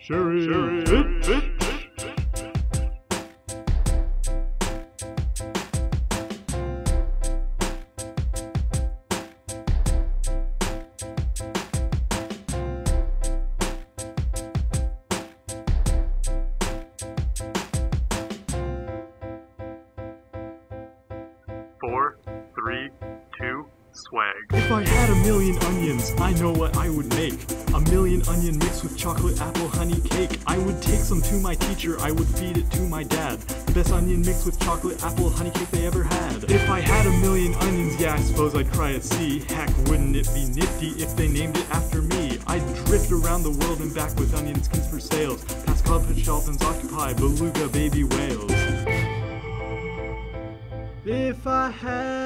Sherry. Four, three, two, swag. If I had a million onions, I know what I would make. A million onion mixed with chocolate apple honey cake. I would take some to my teacher, I would feed it to my dad. The best onion mixed with chocolate apple honey cake they ever had. If I had a million onions, yeah, I suppose I'd cry at sea. Heck, wouldn't it be nifty if they named it after me? I'd drift around the world and back with onion skins for sails. Past codfish dolphins octopi beluga baby whales. If I had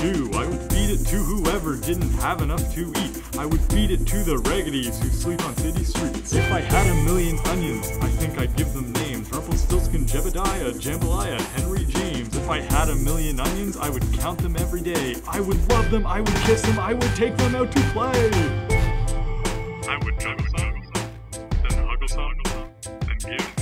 do. I would feed it to whoever didn't have enough to eat. I would feed it to the raggedies who sleep on city streets. If I had a million onions, I think I'd give them names. Rumpelstiltskin, Jebediah, Jambalaya, Henry James. If I had a million onions, I would count them every day. I would love them, I would kiss them, I would take them out to play. I would juggle some, then huggle some, then give